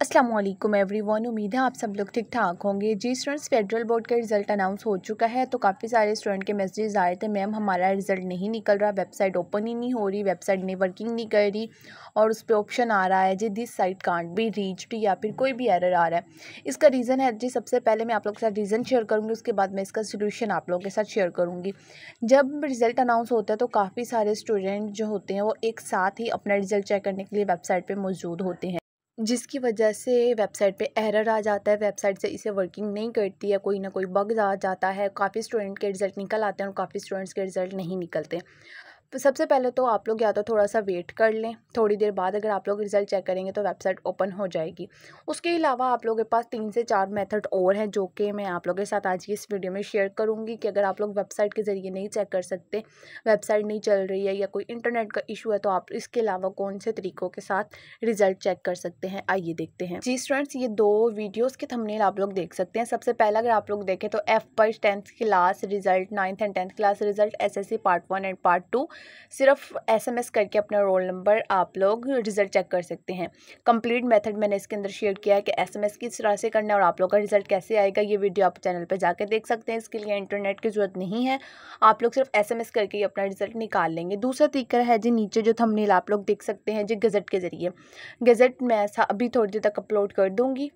Aslam everyone. उम्मीद है आप सब लोग ठीक ठाक होंगे। जी, स्टूडेंट्स फेडरल बोर्ड का रिज़ल्ट अनाउंस हो चुका है तो काफ़ी सारे स्टूडेंट के मैसेजेस आए थे मैम हमारा रिज़ल्ट नहीं निकल रहा वेबसाइट ओपन ही नहीं हो रही वेबसाइट ने वर्किंग नहीं कर रही, और उस पर ऑप्शन आ रहा है, जी this site can't be reached या फिर कोई भी एरर आ रहा है। इसका रीज़न है, जी, सबसे पहले मैं आप लोग के साथ रीज़न शेयर करूँगी, उसके बाद मैं इसका सोल्यूशन आप लोगों के साथ शेयर करूँगी। जब रिज़ल्ट अनाउंस होता है तो काफ़ी सारे स्टूडेंट जो होते हैं, वो एक साथ ही अपना रिज़ल्ट चेक करने के लिए वेबसाइट पर मौजूद होते हैं। जिसकी वजह से वेबसाइट पे एरर आ जाता है, वेबसाइट से इसे वर्किंग नहीं करती है, कोई ना कोई बग आ जाता है, काफ़ी स्टूडेंट के रिज़ल्ट निकल आते हैं और काफ़ी स्टूडेंट्स के रिज़ल्ट नहीं निकलते। सबसे पहले तो आप लोग या तो थोड़ा सा वेट कर लें। थोड़ी देर बाद अगर आप लोग रिज़ल्ट चेक करेंगे तो वेबसाइट ओपन हो जाएगी। उसके अलावा आप लोगों के पास तीन से चार मेथड और हैं जो कि मैं आप लोगों के साथ आज की इस वीडियो में शेयर करूँगी कि अगर आप लोग वेबसाइट के ज़रिए नहीं चेक कर सकते वेबसाइट नहीं चल रही है या कोई इंटरनेट का इशू है तो आप इसके अलावा कौन से तरीक़ों के साथ रिज़ल्ट चेक कर सकते हैं, आइए देखते हैं। जी स्टूडेंट्स ये दो वीडियोज़ के थंबनेल आप लोग देख सकते हैं। सबसे पहला अगर आप लोग देखें तो एफ़ पर tenth class result ninth and tenth class result SSC part one and part two सिर्फ़ एसएमएस करके अपना रोल नंबर आप लोग रिज़ल्ट चेक कर सकते हैं। कंप्लीट मेथड मैंने इसके अंदर शेयर किया है कि एसएमएस किस तरह से करना है और आप लोग का रिज़ल्ट कैसे आएगा। ये वीडियो आप चैनल पर जाकर देख सकते हैं। इसके लिए इंटरनेट की ज़रूरत नहीं है। आप लोग सिर्फ़ एसएमएस करके ही अपना रिज़ल्ट निकाल लेंगे। दूसरा तरीका है जी नीचे जो थंबनेल आप लोग देख सकते हैं जी गज़ट के ज़रिए। गज़ट मैं अभी थोड़ी देर तक अपलोड कर दूँगी।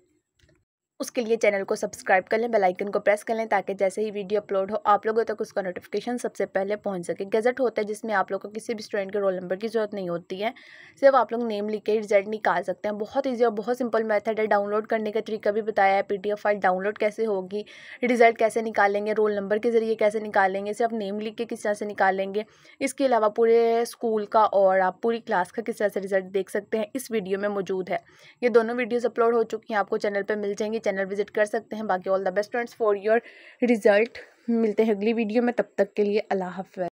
उसके लिए चैनल को सब्सक्राइब कर लें, बेल आइकन को प्रेस कर लें ताकि जैसे ही वीडियो अपलोड हो, आप लोगों तक उसका नोटिफिकेशन सबसे पहले पहुँच सके। गज़ट होता है जिसमें आप लोगों को किसी भी स्टूडेंट के रोल नंबर की ज़रूरत नहीं होती है। सिर्फ़ आप लोग नेम लिख के रिज़ल्ट निकाल सकते हैं। बहुत ईजी और बहुत सिंपल मैथड है डाउनलोड करने का तरीका भी बताया है। पीडीएफ फ़ाइल डाउनलोड कैसे होगी रिज़ल्ट कैसे निकालेंगे रोल नंबर के ज़रिए कैसे निकालेंगे, सिर्फ़ नेम लिख के किस तरह से निकालेंगे। इसके अलावा पूरे स्कूल का और आप पूरी क्लास का किस तरह से रिज़ल्ट देख सकते हैं, इस वीडियो में मौजूद है। ये दोनों वीडियोज़ अपलोड हो चुकी हैं, आपको चैनल पर मिल जाएँगी। चैनल विज़िट कर सकते हैं। बाकी all the best friends for your result मिलते हैं अगली वीडियो में। तब तक के लिए अल्लाह हाफ़